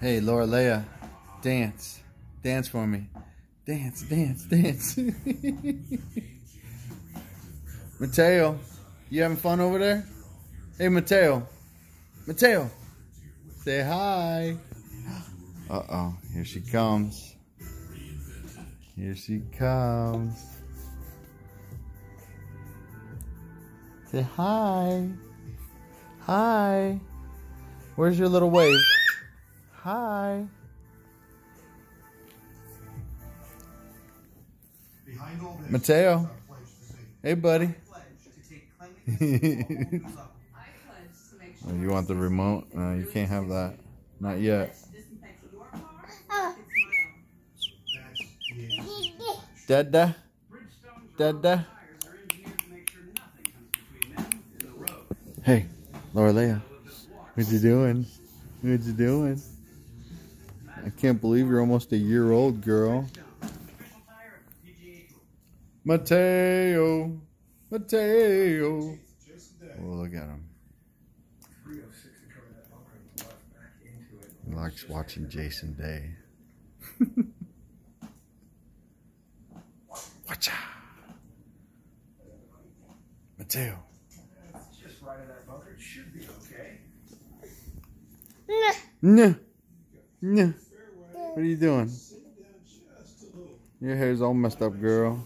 Hey, Laura Leia, dance. Dance for me. Dance, dance, dance. Mateo, you having fun over there? Hey, Mateo. Mateo, say hi. Uh-oh, here she comes. Here she comes. Say hi. Hi. Where's your little wave? Hi. Mateo. Hey, buddy. Oh, you want the remote? No, you can't have that. Not yet. Ah. Dada? Dada? Hey, Laura Leia. What you doing? What you doing? I can't believe you're almost a year old, girl. Mateo. Mateo. Oh, look at him. He likes watching Jason Day. Watcha. Mateo. Just right in that bunker. It should be okay. What are you doing? Your hair's all messed up, girl.